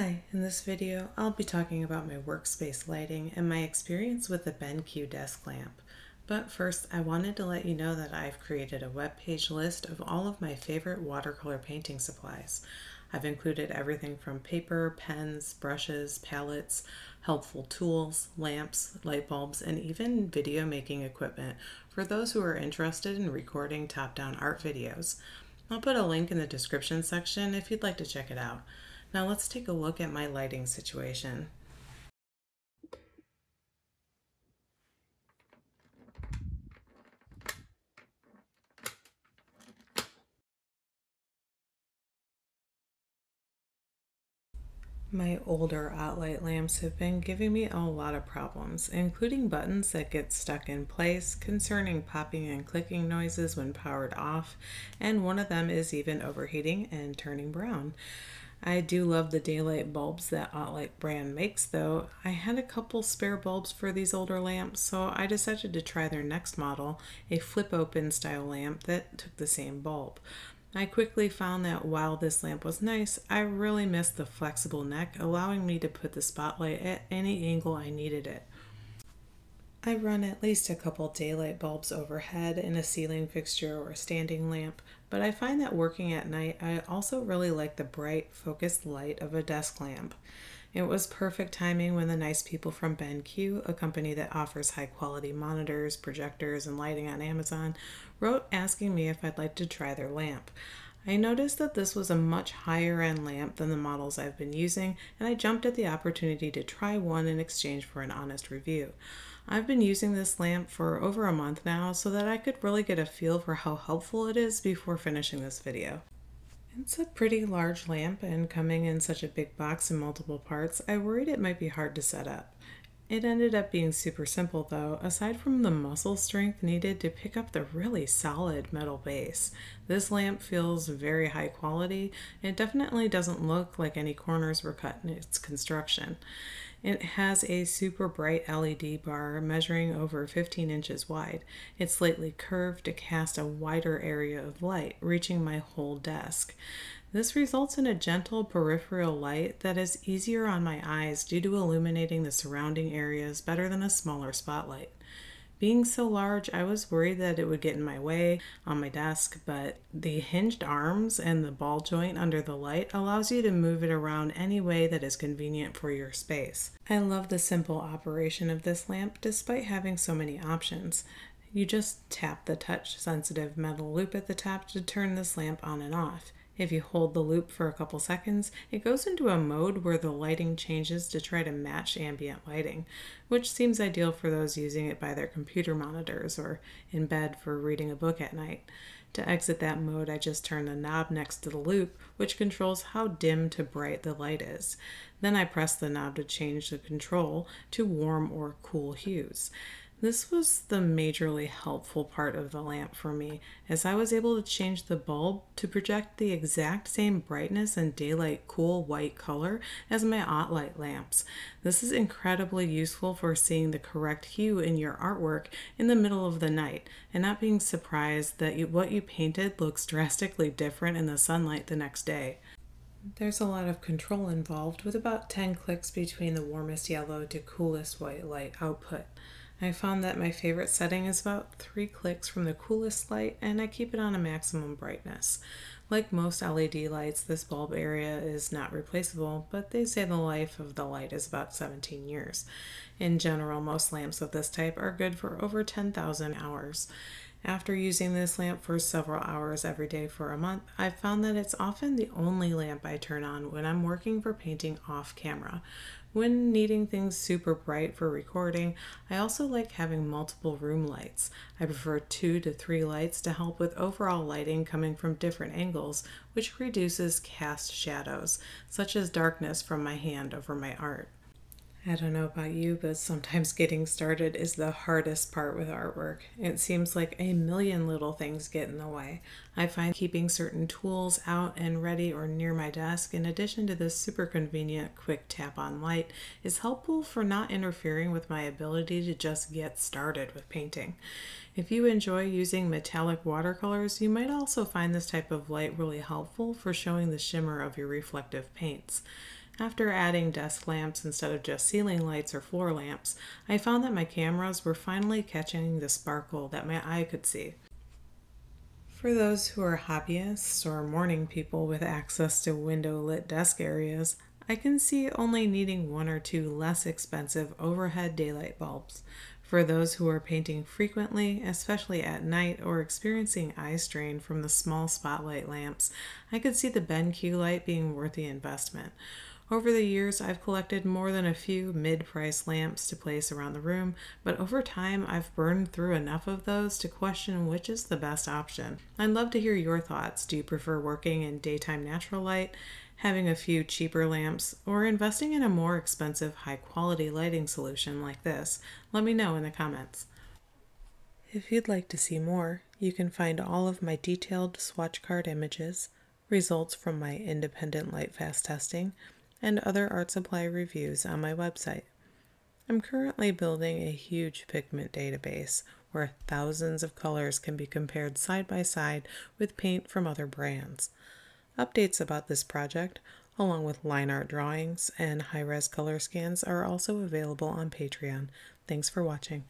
Hi, in this video I'll be talking about my workspace lighting and my experience with the BenQ desk lamp. But first I wanted to let you know that I've created a web page list of all of my favorite watercolor painting supplies. I've included everything from paper, pens, brushes, palettes, helpful tools, lamps, light bulbs, and even video making equipment for those who are interested in recording top-down art videos. I'll put a link in the description section if you'd like to check it out. Now let's take a look at my lighting situation. My older OttLite lamps have been giving me a lot of problems, including buttons that get stuck in place, concerning popping and clicking noises when powered off, and one of them is even overheating and turning brown. I do love the daylight bulbs that OttLite brand makes though. I had a couple spare bulbs for these older lamps, so I decided to try their next model, a flip open style lamp that took the same bulb. I quickly found that while this lamp was nice, I really missed the flexible neck, allowing me to put the spotlight at any angle I needed it. I run at least a couple daylight bulbs overhead in a ceiling fixture or standing lamp, but I find that working at night I also really like the bright, focused light of a desk lamp. It was perfect timing when the nice people from BenQ, a company that offers high quality monitors, projectors, and lighting on Amazon, wrote asking me if I'd like to try their lamp. I noticed that this was a much higher end lamp than the models I've been using, and I jumped at the opportunity to try one in exchange for an honest review. I've been using this lamp for over a month now so that I could really get a feel for how helpful it is before finishing this video. It's a pretty large lamp and coming in such a big box in multiple parts, I worried it might be hard to set up. It ended up being super simple though, aside from the muscle strength needed to pick up the really solid metal base. This lamp feels very high quality. It definitely doesn't look like any corners were cut in its construction. It has a super bright LED bar measuring over 15 inches wide. It's slightly curved to cast a wider area of light, reaching my whole desk. This results in a gentle peripheral light that is easier on my eyes due to illuminating the surrounding areas better than a smaller spotlight. Being so large, I was worried that it would get in my way on my desk, but the hinged arms and the ball joint under the light allows you to move it around any way that is convenient for your space. I love the simple operation of this lamp despite having so many options. You just tap the touch sensitive metal loop at the top to turn this lamp on and off. If you hold the loop for a couple seconds, it goes into a mode where the lighting changes to try to match ambient lighting, which seems ideal for those using it by their computer monitors or in bed for reading a book at night. To exit that mode, I just turn the knob next to the loop, which controls how dim to bright the light is. Then I press the knob to change the control to warm or cool hues. This was the majorly helpful part of the lamp for me, as I was able to change the bulb to project the exact same brightness and daylight cool white color as my OttLite lamps. This is incredibly useful for seeing the correct hue in your artwork in the middle of the night and not being surprised that you, what you painted looks drastically different in the sunlight the next day. There's a lot of control involved with about 10 clicks between the warmest yellow to coolest white light output. I found that my favorite setting is about three clicks from the coolest light and I keep it on a maximum brightness. Like most LED lights, this bulb area is not replaceable, but they say the life of the light is about 17 years. In general, most lamps of this type are good for over 10,000 hours. After using this lamp for several hours every day for a month, I've found that it's often the only lamp I turn on when I'm working for painting off camera. When needing things super bright for recording, I also like having multiple room lights. I prefer two to three lights to help with overall lighting coming from different angles, which reduces cast shadows, such as darkness from my hand over my art. I don't know about you, but sometimes getting started is the hardest part with artwork. It seems like a million little things get in the way. I find keeping certain tools out and ready or near my desk, in addition to this super convenient quick tap on light, is helpful for not interfering with my ability to just get started with painting. If you enjoy using metallic watercolors, you might also find this type of light really helpful for showing the shimmer of your reflective paints. After adding desk lamps instead of just ceiling lights or floor lamps, I found that my cameras were finally catching the sparkle that my eye could see. For those who are hobbyists or morning people with access to window lit desk areas, I can see only needing one or two less expensive overhead daylight bulbs. For those who are painting frequently, especially at night, or experiencing eye strain from the small spotlight lamps, I could see the BenQ light being worth the investment. Over the years, I've collected more than a few mid price lamps to place around the room, but over time, I've burned through enough of those to question which is the best option. I'd love to hear your thoughts. Do you prefer working in daytime natural light, having a few cheaper lamps, or investing in a more expensive, high quality lighting solution like this? Let me know in the comments. If you'd like to see more, you can find all of my detailed swatch card images, results from my independent light fast testing, and other art supply reviews on my website. I'm currently building a huge pigment database where thousands of colors can be compared side by side with paint from other brands. Updates about this project, along with line art drawings and high res color scans, are also available on Patreon. Thanks for watching.